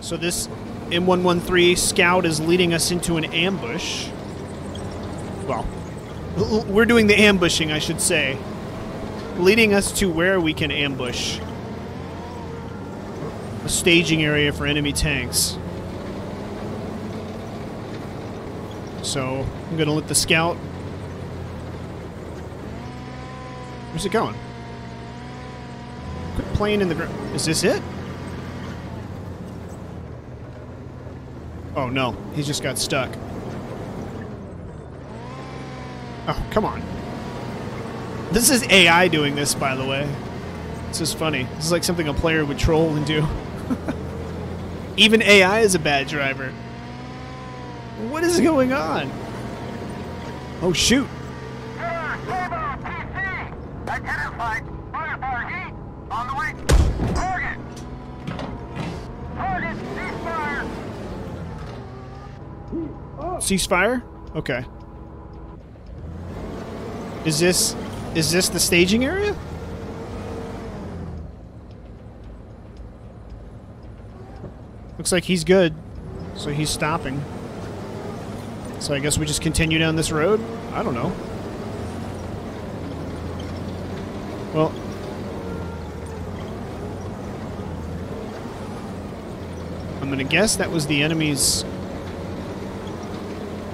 So this M113 scout is leading us into an ambush. Well, we're doing the ambushing, I should say. Leading us to where we can ambush. A staging area for enemy tanks. So, I'm gonna let the scout. Where's it going? Quit playing in the ground. Is this it? Oh no, he just got stuck. Oh, come on. This is AI doing this, by the way. This is funny. This is like something a player would troll and do. Even AI is a bad driver. What is going on? Oh, shoot. On the way. Target. Target. Ceasefire. Okay. Is this is this the staging area? Looks like he's good. So he's stopping. So I guess we just continue down this road? I don't know. Well, I'm gonna guess that was the enemy's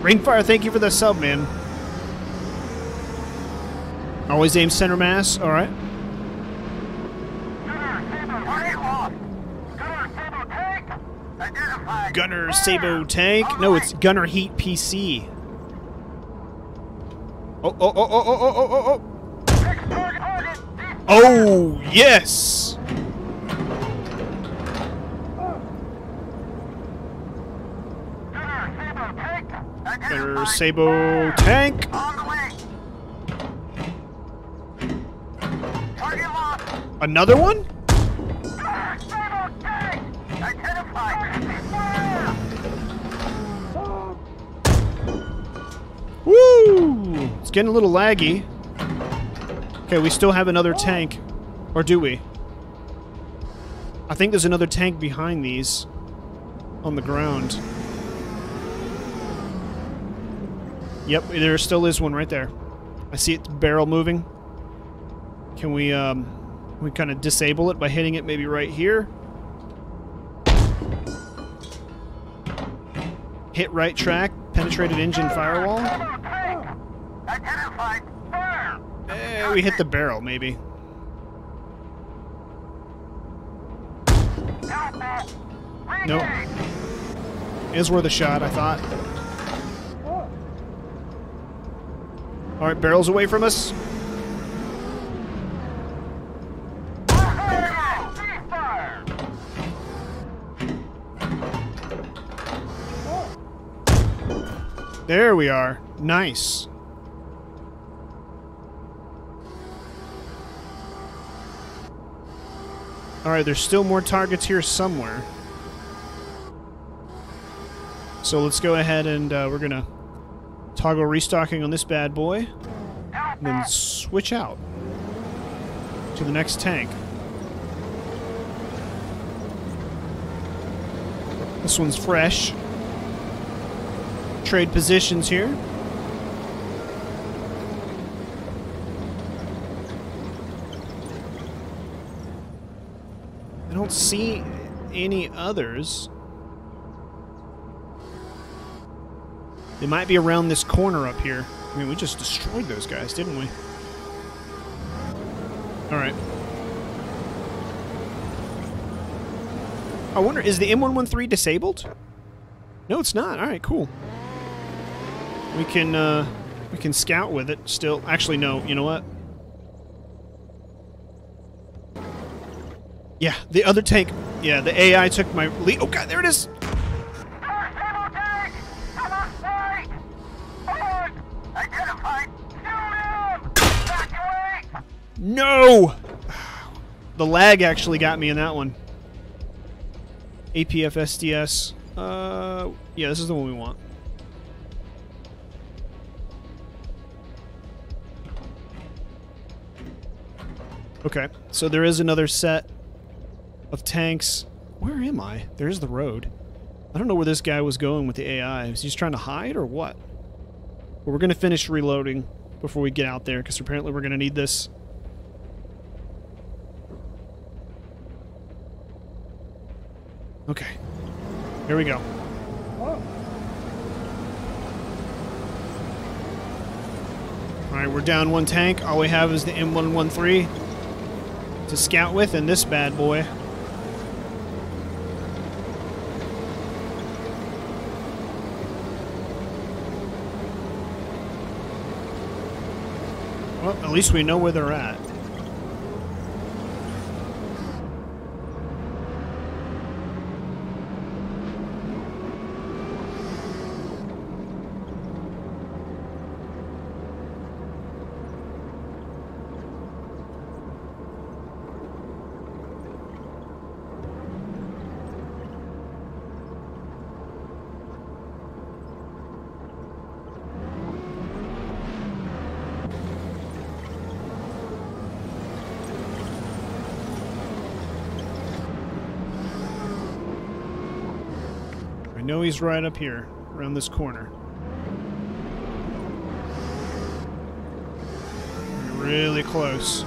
Ringfire, thank you for the sub, man. Always aim center mass. All right. Gunner Sabot tank. No, it's Gunner Heat PC. Oh, oh, oh, oh, oh, oh, oh, oh, oh. Oh, yes. Another one? Sabot tank. Identified. Fire. Woo! It's getting a little laggy. Okay, we still have another tank. Or do we? I think there's another tank behind these. On the ground. Yep, there still is one right there. I see its barrel moving. Can we, um... We kind of disable it by hitting it maybe right here. Hit right track, penetrated engine firewall. Eh, we hit the barrel, maybe. Nope. Is worth a shot, I thought. Alright, barrels away from us. There we are. Nice. Alright, there's still more targets here somewhere. So let's go ahead and uh, we're gonna toggle restocking on this bad boy. And then switch out to the next tank. This one's fresh. Trade positions here. I don't see any others. They might be around this corner up here. I mean, we just destroyed those guys, didn't we? Alright. I wonder, is the M113 disabled? No, it's not. Alright, cool. We can, uh, we can scout with it still. Actually, no, you know what? Yeah, the other tank Yeah, the AI took my lead. Oh god, there it is. No! The lag actually got me in that one. APFSDS. Uh, yeah, this is the one we want. Okay, so there is another set of tanks. Where am I? There's the road. I don't know where this guy was going with the AI. Is he just trying to hide or what? But we're going to finish reloading before we get out there because apparently we're going to need this. Okay. Here we go. Alright, we're down one tank. All we have is the M113 to scout with and this bad boy. Well, at least we know where they're at. Know he's right up here, around this corner. Really close.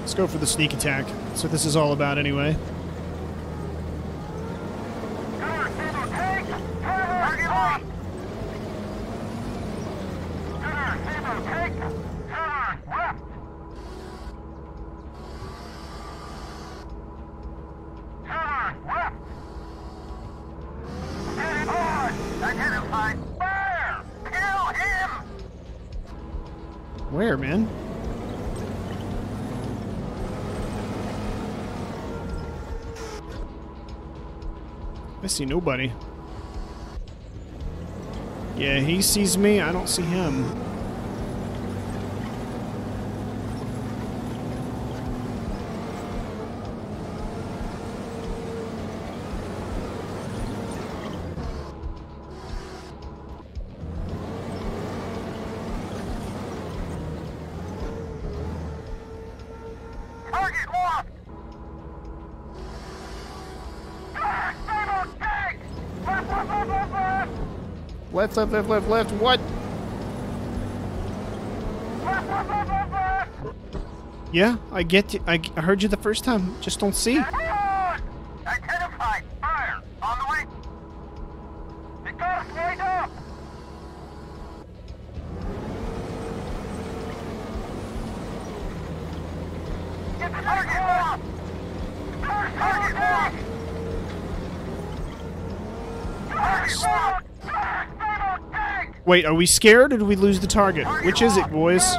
Let's go for the sneak attack. That's what this is all about anyway. Dark Sabot tank! Target locked! Dark Sabot tank! Cover left! Cover left! Get it on! Identified! Fire! Kill him! Where, man? I see nobody. Yeah, he sees me. I don't see him. Left, left, left, left, left! What? Yeah, I get you. I heard you the first time. Just don't see. On! Identified! Fire! On the way! The ghost right up! Get the target off! Target locked! Target locked! Turbo tank! Wait, are we scared or did we lose the target? Which is it, boys?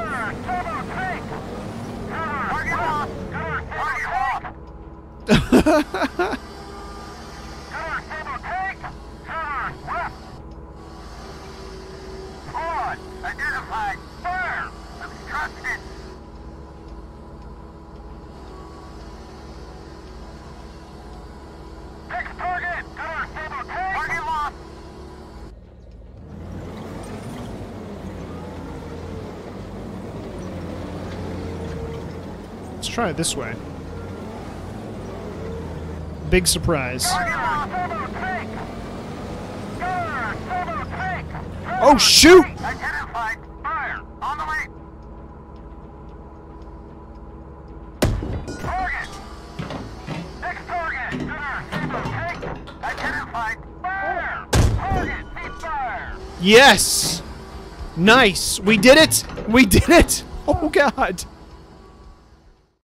Target locked! Target locked! Cover Sabot tank! Cover left! On! Identified! Fire! Obstructed! Next target! Cover Sabot tank! Target lost! Let's try it this way. Big surprise. Target lost! Sabot tank! Cover Sabot tank! Oh, shoot! Identified! Fire! On the way! Target! Next target! Gunner, Sabot tank! Identified! Fire! Target! Cease fire! Yes! Nice! We did it! We did it! Oh god!